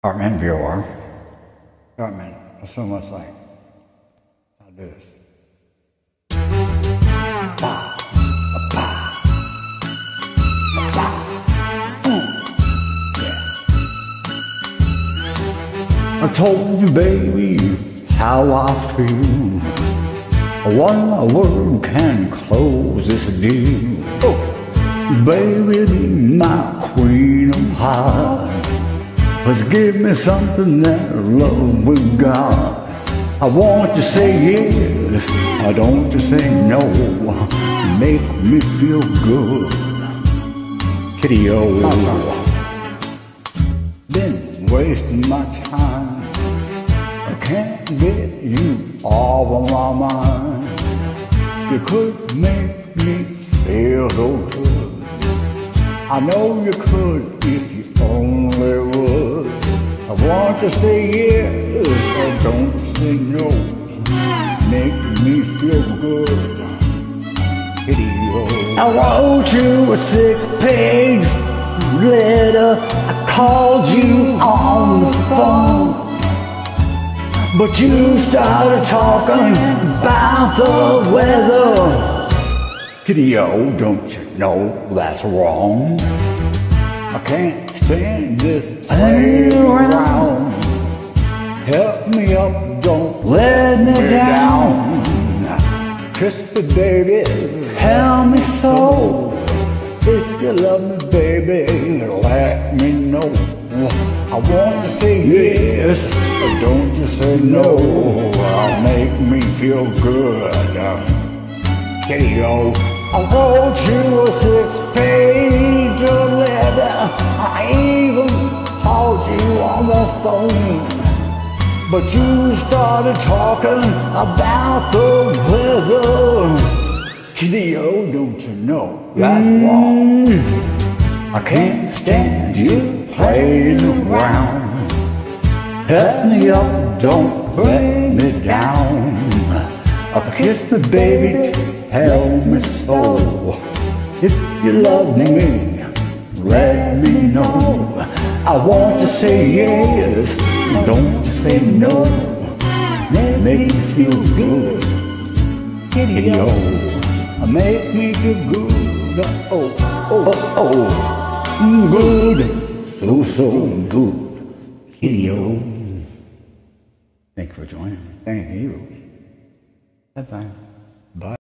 Cartman Bureau. Cartman, so much like, I'll do this. I told you, baby, how I feel. One word can close this deal. Oh, baby, be my queen of hearts. But give me something that love will God. I want to say yes, I don't to say no. Make me feel good. Kiddio. Been wasting my time. I can't get you off of my mind. You could make me feel so good. I know you could if you only want to say yes, I don't say no. Make me feel good. I wrote you a six-page letter. I called you on the phone. But you started talking about the weather. Kiddio, don't you know that's wrong? I can't stand this playing around. Help me up, don't let me down. Me, baby, tell me so. If you love me, baby, let me know. I want to say yes, but don't you say no. I'll make me feel good. Kiddio, I wrote you a six-page I even called you on the phone. But you started talking about the weather. Kiddio, don't you know that's mm. wrong? I can't stand you playing around. Help me up, don't let me down. A kiss me, baby, tell me so. If you love me, let me know. I want to say yes, don't say no. Make me feel good. Kiddio, make me feel good. Oh, oh, oh, oh, mm, good. So, so good. Kiddio. Thank you for joining. Thank you. Bye-bye. Bye.